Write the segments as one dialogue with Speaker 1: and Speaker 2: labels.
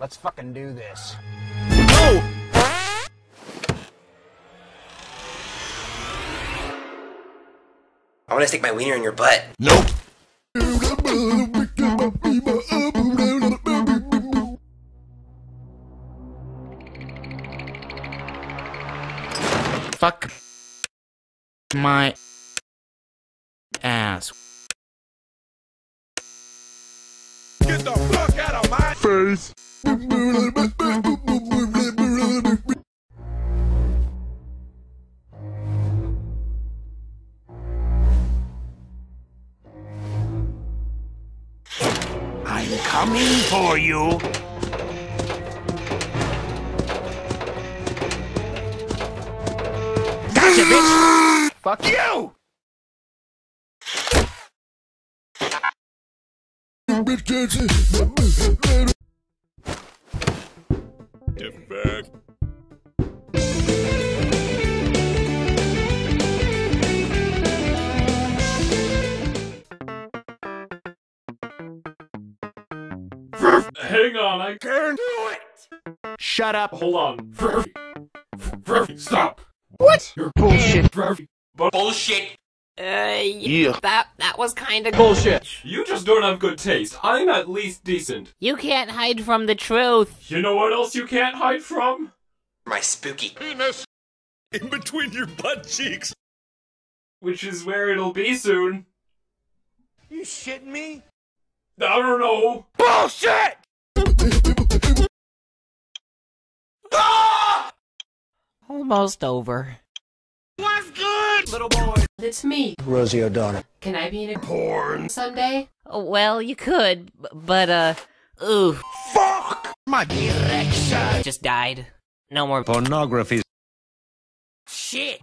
Speaker 1: Let's fucking do this. No!
Speaker 2: I want to stick my wiener in your butt.
Speaker 3: Nope.
Speaker 4: Fuck my ass.
Speaker 3: Get the fuck out of my face. I'm coming for you. Bitch.
Speaker 1: Fuck
Speaker 3: You! Defect.
Speaker 5: Hang on, I
Speaker 3: can't do it.
Speaker 1: Shut up.
Speaker 5: hold on. Furfy. Furfy, stop.
Speaker 1: What?
Speaker 5: You're bullshit. Furfy. But
Speaker 2: Bullshit.
Speaker 6: Uh,
Speaker 3: Yeah.
Speaker 6: that that was kind of
Speaker 5: bullshit. You just don't have good taste. I'm at least decent.
Speaker 6: You can't hide from the truth.
Speaker 5: You know what else you can't hide from?
Speaker 2: My spooky.
Speaker 3: Penis in between your butt cheeks.
Speaker 5: Which is where it'll be soon.
Speaker 3: You shitting me?
Speaker 5: I don't know.
Speaker 3: Bullshit!
Speaker 6: Almost over.
Speaker 3: What's good?
Speaker 5: Little boy.
Speaker 7: It's me.
Speaker 1: Rosie O'Donnell.
Speaker 7: Can I be in a
Speaker 3: Porn.
Speaker 7: someday?
Speaker 6: Well, you could, but uh, ooh,
Speaker 3: Fuck my erection.
Speaker 6: just died. No more
Speaker 8: Pornography.
Speaker 6: shit.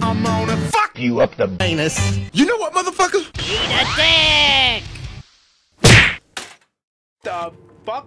Speaker 3: I'm gonna fuck you up the anus. You know what, motherfucker?
Speaker 6: Eat a dick.
Speaker 1: The fuck?